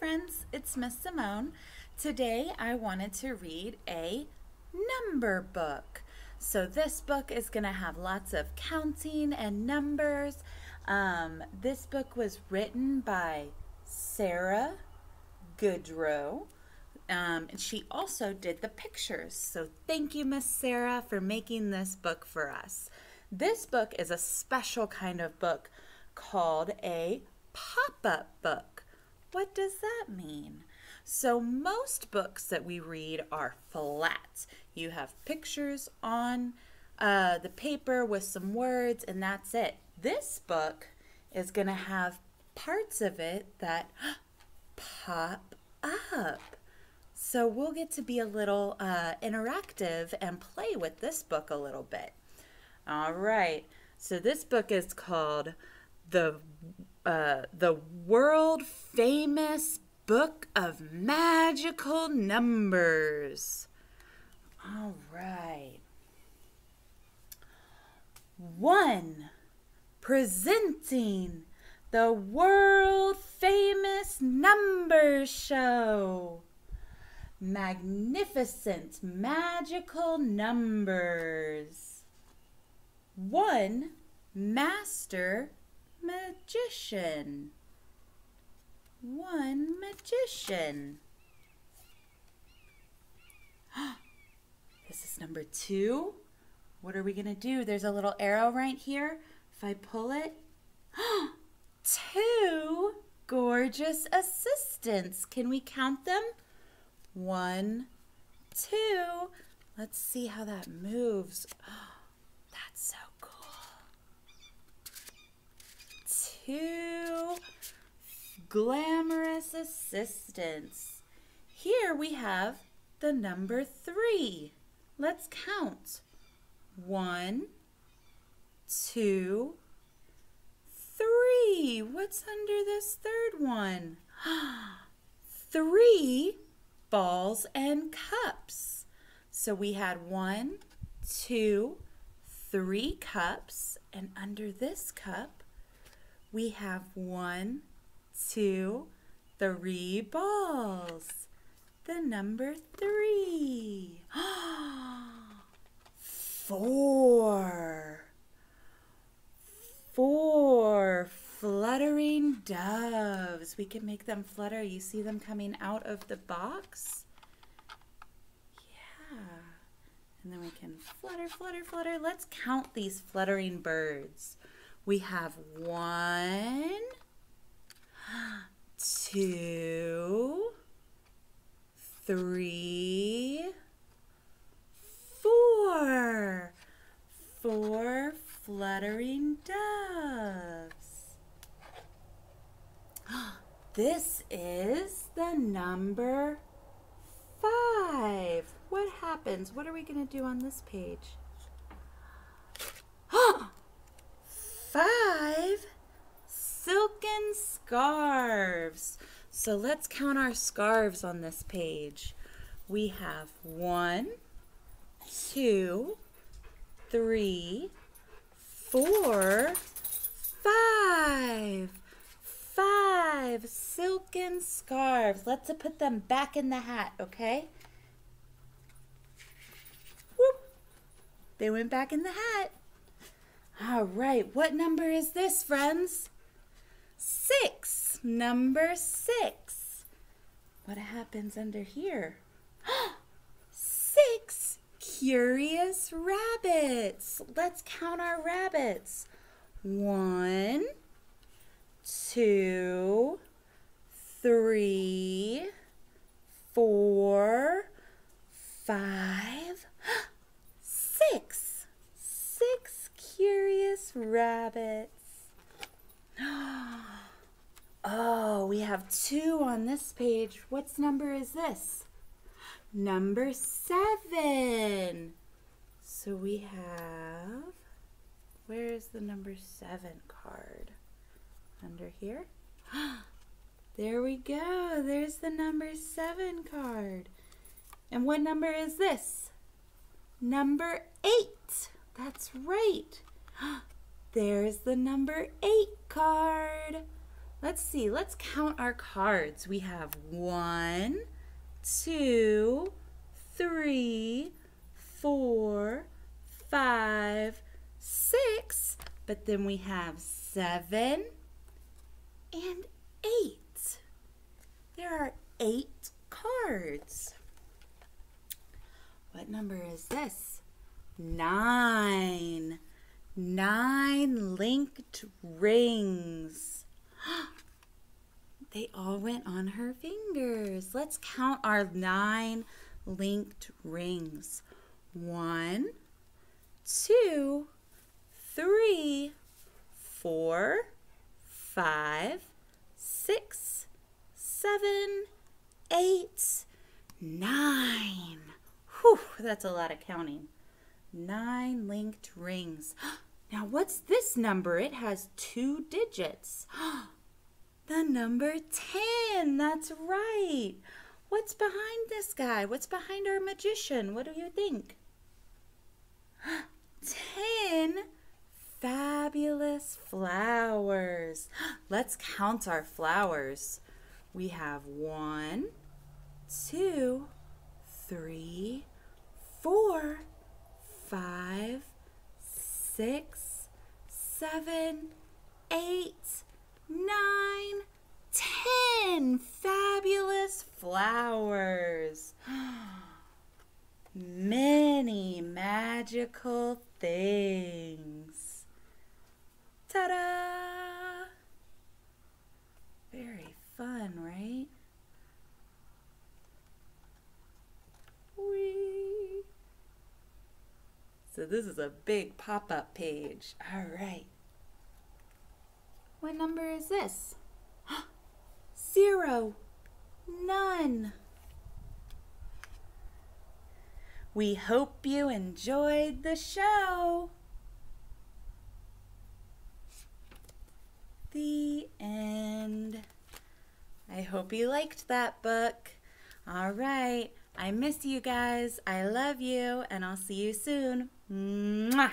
friends, it's Miss Simone. Today I wanted to read a number book. So this book is going to have lots of counting and numbers. Um, this book was written by Sarah Goodreau. Um, and she also did the pictures. So thank you, Miss Sarah, for making this book for us. This book is a special kind of book called a pop-up book. What does that mean? So most books that we read are flat. You have pictures on uh, the paper with some words and that's it. This book is going to have parts of it that pop up. So we'll get to be a little uh, interactive and play with this book a little bit. All right. So this book is called the uh, the world famous book of magical numbers. All right. One presenting the world famous number show. Magnificent magical numbers. One master magician. One magician. this is number two. What are we going to do? There's a little arrow right here. If I pull it, two gorgeous assistants. Can we count them? One, two. Let's see how that moves. That's so two glamorous assistants. Here we have the number three. Let's count. One, two, three. What's under this third one? three balls and cups. So we had one, two, three cups, and under this cup we have one, two, three balls. The number three. Four. Four fluttering doves. We can make them flutter. You see them coming out of the box? Yeah. And then we can flutter, flutter, flutter. Let's count these fluttering birds we have one, two, three, four. Four fluttering doves. This is the number five. What happens? What are we going to do on this page? five silken scarves. So let's count our scarves on this page. We have one, two, three, four, five. Five silken scarves. Let's put them back in the hat, okay? Whoop. They went back in the hat. All right, what number is this, friends? Number six. What happens under here? Six curious rabbits. Let's count our rabbits. One, two, three, four, five, six curious rabbits. Oh, we have two on this page. What's number is this? Number seven. So we have, where is the number seven card? Under here? There we go. There's the number seven card. And what number is this? Number eight. That's right. There's the number eight card. Let's see, let's count our cards. We have one, two, three, four, five, six, but then we have seven and eight. There are eight cards. What number is this? Nine. Nine linked rings. They all went on her fingers. Let's count our nine linked rings. One, two, three, four, five, six, seven, eight, nine. Whew, that's a lot of counting. Nine linked rings. Now, what's this number? It has two digits. The number 10. That's right. What's behind this guy? What's behind our magician? What do you think? 10 fabulous flowers. Let's count our flowers. We have one, two, three, four, five, six, seven, eight, nine, ten fabulous flowers. Many magical things. Ta-da! Very fun, right? So this is a big pop-up page. All right. What number is this? Zero. None. We hope you enjoyed the show. The end. I hope you liked that book. All right. I miss you guys. I love you, and I'll see you soon. Mwah!